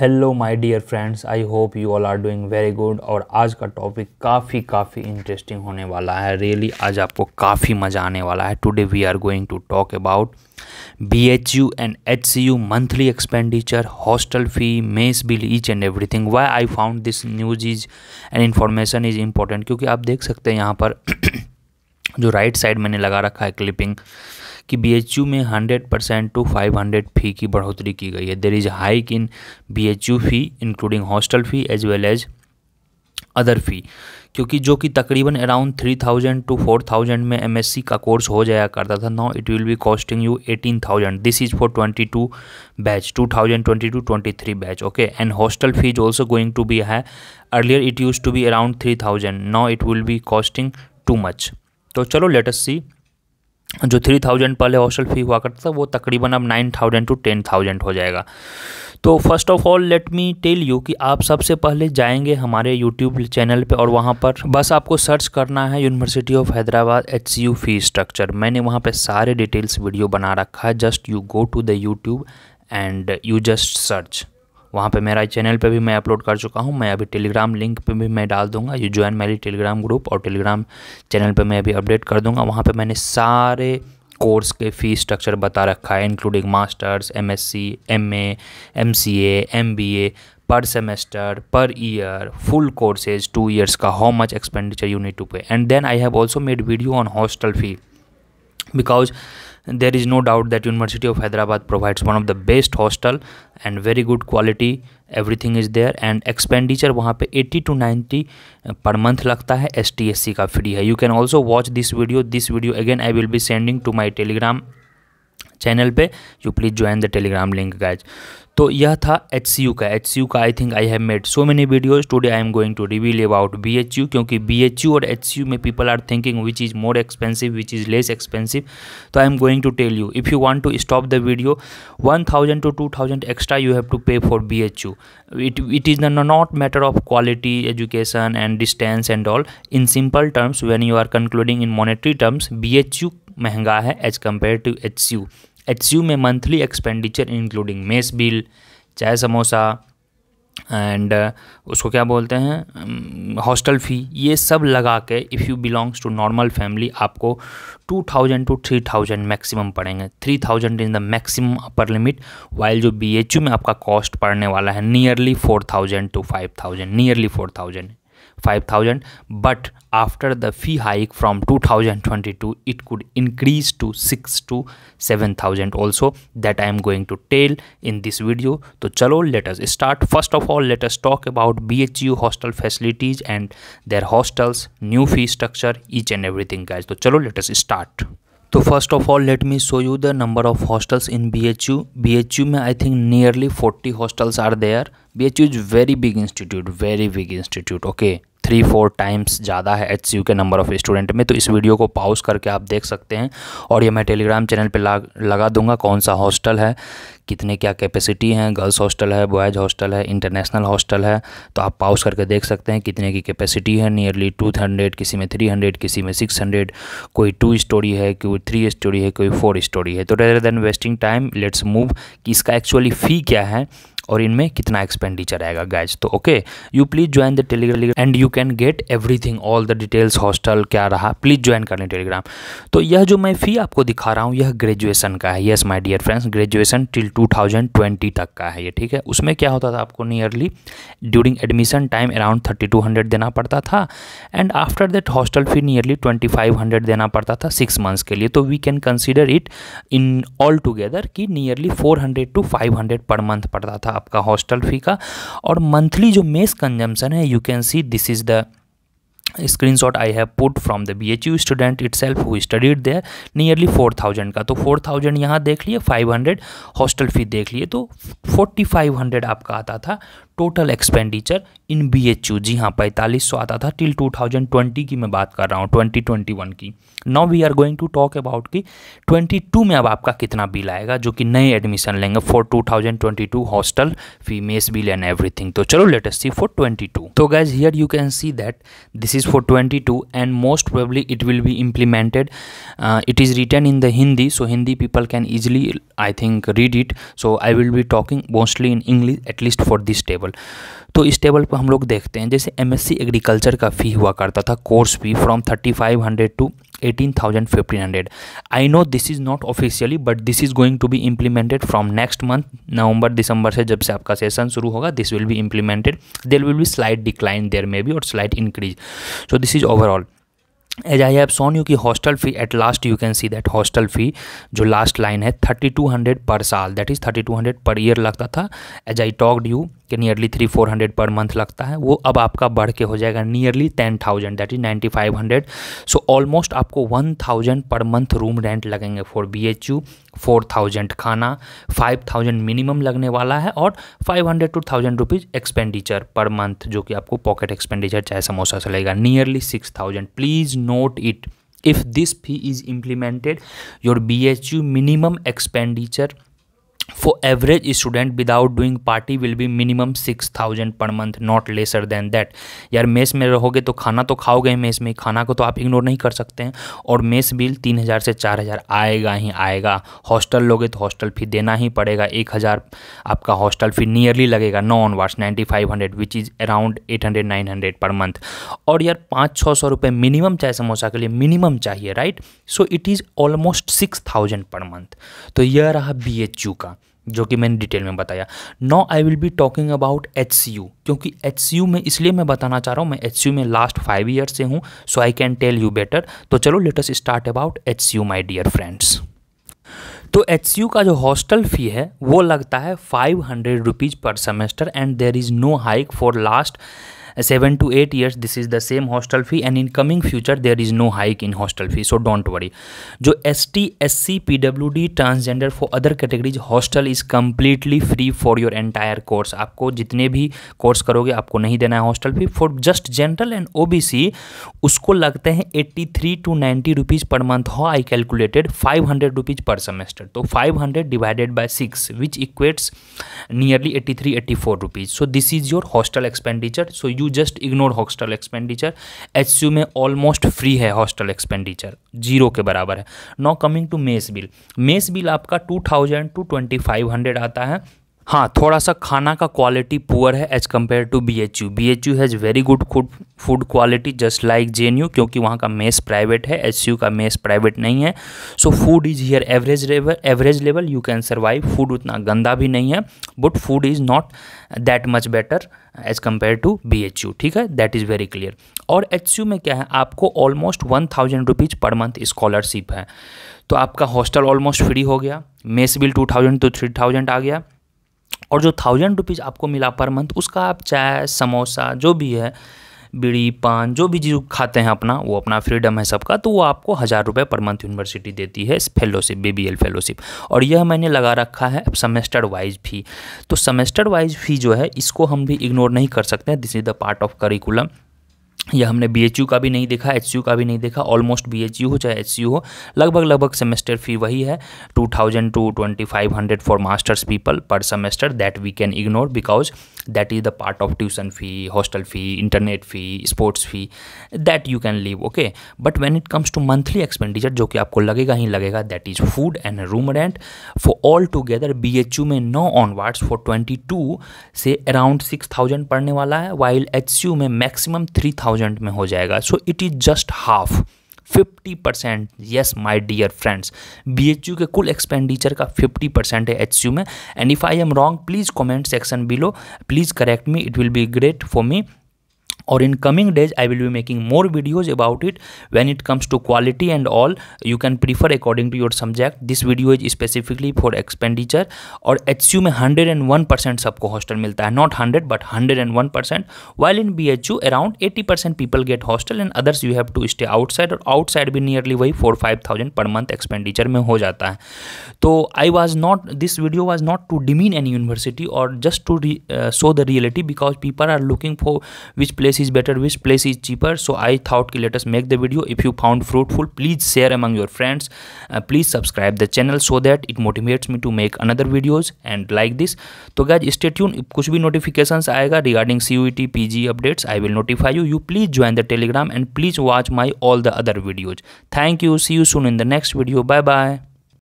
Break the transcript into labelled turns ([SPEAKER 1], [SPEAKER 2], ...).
[SPEAKER 1] Hello my dear friends I hope you all are doing very good और आज का topic काफ़ी काफ़ी इंटरेस्टिंग होने वाला है। रियली really, आज आपको काफ़ी मज़ा आने वाला है। Today we are going to talk about B H U and H C U monthly expenditure hostel fee mess bill each and everything why I found this news is and information is important क्योंकि आप देख सकते हैं यहाँ पर जो right right side मैंने लगा रखा है क्लिपिंग कि बी एच यू में hundred percent to five hundred fee की बढ़ोतरी की गई है। There is hike in B H U fee including hostel fee as well as other fee क्योंकि जो कि तकरीबन around three thousand to four thousand में एम एस सी का कोर्स हो जाया करता था। Now it will be costing you eighteen thousand this is for twenty two batch to thousand twenty two twenty three batch okay and hostel fee is also going to be है earlier it use to be around three thousand now it will be costing too much तो चलो let's see जो three thousand पहले hostel fee हुआ करता था, वो तकरीबन अब nine thousand to ten thousand हो जाएगा। तो first of all, let me tell you कि आप सबसे पहले जाएँगे हमारे यूट्यूब चैनल पे और वहाँ पर बस आपको सर्च करना है university of Hyderabad H C U fee structure मैंने वहाँ पे सारे डिटेल्स वीडियो बना रखा है। Just you go to the YouTube and you just search वहाँ पे मेरा चैनल पे भी मैं अपलोड कर चुका हूँ। मैं अभी टेलीग्राम लिंक पे भी मैं डाल दूँगा। यू ज्वाइन मेरी टेलीग्राम ग्रुप और टेलीग्राम चैनल पे मैं अभी अपडेट कर दूँगा। वहाँ पे मैंने सारे कोर्स के फ़ी स्ट्रक्चर बता रखा है including masters M S C M A M C M B A per semester per year full courses two years का how much expenditure you need to pay and then I have also made video on hostel fee because there is no doubt that university of hyderabad provides one of the best hostel and very good quality everything is there and expenditure वहाँ पे 80 to 90 per month लगता है S T S C का free है you can also watch this video this video again I will be sending to my Telegram channel पे you please join the Telegram link guys तो यह था H C U का। H C U का I think I have made so many videos today I am going to reveal about B H U क्योंकि B H U और H C U में people are thinking which is more expensive which is less expensive तो I am going to tell you if you want to stop the video one thousand to two thousand extra you have to pay for B H U it it is not matter of quality, education and distance and all. In simple terms, when you are concluding in monetary terms bhu महँगा है as compare to H U H U में monthly expenditure including mess bill chai samosa and uh, उसको क्या बोलते हैं? Hostel fee ये सब लगा के if you belongs to normal family आपको two thousand to three thousand maximum पड़ेंगे। Three thousand is the maximum upper limit while जो बी एच यू में आपका कॉस्ट पड़ने वाला है nearly four thousand to five thousand nearly four thousand 5000 but after the fee hike from 2022 it could increase to 6 to 7000 also that i am going to tell in this video so chalo let us start first of all let us talk about bhu hostel facilities and their hostels new fee structure each and everything guys so chalo let us start तो first of all let me show you the number of hostels in B H U B H U में I think nearly forty hostels are there B H U is very big institute very big institute okay Three four times ज़्यादा है H के number of student में तो इस video को पाउस करके आप देख सकते हैं। और ये मैं टेलीग्राम चैनल पे लगा दूँगा कौन सा हॉस्टल है, कितने क्या कैपेसिटी हैं गर्ल्स हॉस्टल है बॉयज़ हॉस्टल है इंटरनेशनल हॉस्टल है तो आप पाउस करके देख सकते हैं कितने की कैपेसिटी है। नियरली टू हंड्रेड किसी में थ्री हंड्रेड किसी में सिक्स हंड्रेड कोई टू स्टोरी है, कोई थ्री स्टोरी है, कोई फोर स्टोरी है। तो rather than wasting time let's move कि इसका एक्चुअली फ़ी क्या है और इनमें कितना एक्सपेंडिचर आएगा गैज तो okay you please join the Telegram and you can get everything all the details hostel क्या रहा? प्लीज़ ज्वाइन कर लें टेलीग्राम तो यह जो मैं फ़ी आपको दिखा रहा हूँ, यह ग्रेजुएसन का है। Yes my dear friends graduation till 2020 तक का है ये, ठीक है? उसमें क्या होता था आपको nearly during admission time around thirty two hundred देना पड़ता था and after that hostel fee nearly twenty five hundred देना पड़ता था सिक्स मंथ्स के लिए। तो we can consider it in all together कि nearly four hundred to five hundred per month पड़ता था। आपका हॉस्टल फ़ी का। और मंथली जो मेस कंजम्पन है you can see this is the screen shot I have put from the B H U student itself who studied there nearly four thousand का। तो four thousand यहाँ देख लिए five hundred hostel fee देख लिए तो forty five hundred आपका आता था। Total expenditure in B H U जी हाँ पैंतालीस सौ आता था टिल टू थाउज़ेंड ट्वेंटी की मैं बात कर रहा हूँ ट्वेंटी ट्वेंटी वन की। Now we are going to talk about कि ट्वेंटी टू में अब आपका कितना बिल आएगा जो कि नए एडमिशन लेंगे for two thousand twenty two hostel fee mess bill and everything तो चलो let's see for twenty two तो guys here you can see that this is is for 22 and most probably it will be implemented uh, it is written in the hindi so hindi people can easily i think read it. So i will be talking mostly in english for this for table तो इस table पर हम लोग देखते हैं, जैसे MSc agriculture का fee हुआ करता था course fee from thirty five hundred to eighteen thousand fifteen hundred I know this is not officially but this is going to be implemented from next month November, दिसंबर से जब से आपका session शुरू होगा दिस विल भी implemented there will भी slight decline there may be और slight increase so this is overall as I have shown you की hostel fee at last you can see that hostel fee जो last line है thirty two hundred per साल that is thirty two hundred per year लगता था। As I talked you कि nearly three four hundred per month लगता है, वो अब आपका बढ़ के हो जाएगा nearly ten thousand that is ninety five hundred so almost आपको one thousand per month room rent लगेंगे for B H U four thousand खाना फाइव थाउज़ेंड मिनिमम लगने वाला है, और five hundred to thousand rupees expenditure per month जो कि आपको पॉकेट एक्सपेंडिचर चाहे समोसा से लगेगा nearly six thousand please note it. If this fee is implemented your bhu minimum expenditure for average student, without doing party will be minimum six thousand per month not lesser than that यार, mess में रहोगे तो खाना तो खाओगे mess में खाना को तो आप इग्नोर नहीं कर सकते हैं। और मेस बिल तीन हज़ार से चार हज़ार आएगा ही आएगा। हॉस्टल लोगे तो हॉस्टल फ़ी देना ही पड़ेगा। एक हज़ार आपका हॉस्टल फ़ी नियरली लगेगा। No worries ninety five hundred which is around eight hundred nine hundred per month और यार, पाँच छः सौ रुपये मिनिमम चाहे समोसा के लिए मिनिमम चाहिए right so it is almost six thousand per month तो यह रहा बी एच यू का। जो कि मैंने डिटेल में बताया। Now I will be talking about H C U क्योंकि एच सी यू में, इसलिए मैं बताना चाह रहा हूँ, मैं एच सी यू में लास्ट फाइव ईयर से हूँ so I can tell you better तो चलो let's start about H C U my dear friends तो एच का जो हॉस्टल फ़ी है, वो लगता है five hundred rupees per semester and there is no hike for last seven to eight years this is the same hostel fee and in coming future there is no hike in hostel fee so don't worry जो S T S C P W D transgender for other categories hostel is completely free for your entire course आपको जितने भी course करोगे, आपको नहीं देना है hostel fee for just general and O B C उसको लगते हैं eighty three two ninety rupees per month हो I calculated five hundred rupees per semester तो five hundred divided by six which equates nearly eighty three eighty four rupees so this is your hostel expenditure so you just ignore hostel expenditure H U में almost free है hostel expenditure zero के बराबर है। Now coming to mess bill mess bill आपका two thousand to twenty five hundred आता है। हाँ थोड़ा सा खाना का क्वालिटी पुअर है as compare to B H U B H U has very good food food quality just like J N U क्योंकि वहाँ का मेस प्राइवेट है एच यू का मेस प्राइवेट नहीं है। So food is here average level average level you can survive food उतना गंदा भी नहीं है but food is not that much better as compare to B H U ठीक है? दैट इज़ वेरी क्लियर और एच यू में क्या है? आपको almost one thousand rupees per month scholarship है। तो आपका हॉस्टल ऑलमोस्ट फ्री हो गया। Mess bill two thousand to three thousand आ गया। और जो थाउज़ेंड रुपीज़ आपको मिला पर मंथ उसका आप चाय, समोसा, जो भी है, बीड़ी, पान, जो भी चीज़ खाते हैं अपना, वो अपना फ्रीडम है सबका तो वो आपको हज़ार रुपये पर मंथ यूनिवर्सिटी देती है fellowship B B L fellowship और यह मैंने लगा रखा है सेमेस्टर वाइज फ़ी तो सेमेस्टर वाइज फ़ी जो है, इसको हम भी इग्नोर नहीं कर सकते this is the part of curriculum या हमने BHU का भी नहीं देखा HCU का भी नहीं देखा ऑलमोस्ट बी हो चाहे एच हो, लगभग लगभग सेमेस्टर फ़ी वही है two thousand to twenty five hundred for masters people per semester that we can ignore because that is the part of tuition fee hostel fee internet fee sports fee that you can leave okay but when it comes to monthly expenditure जो कि आपको लगेगा ही लगेगा food and room rent for all together B H U में onwards for twenty two से around six thousand पढ़ने वाला है एच यू में थाउज़ेंड थाउज़ेंड में हो जाएगा. So it is just half fifty percent yes my dear friends B H U के कुल एक्सपेंडिचर का फिफ्टी परसेंट है एच यू में. And if I am wrong please comment section below please correct me it will be great for me or in coming days, i will be making more videos about it when it comes to quality and all. You can prefer according to your subject. This video is specifically for expenditure और H U में hundred and one percent सबको hostel मिलता है। Not hundred but hundred and one percent while in B H U around eighty percent people get hostel and others you have to stay outside और outside भी nearly वही four five thousand per month expenditure में हो जाता है। तो I was not this video was not to demean any university और just to show the reality because people are looking for which place place is better which place is cheaper so I thought की let's make the video if you found fruitful please share among your friends please subscribe the channel so that it motivates me to make another videos and like this तो guys stay tuned कुछ भी notification आएगा regarding C U T P G updates I will notify you you please join the Telegram and please watch my all the other videos thank you see you soon in the next video bye bye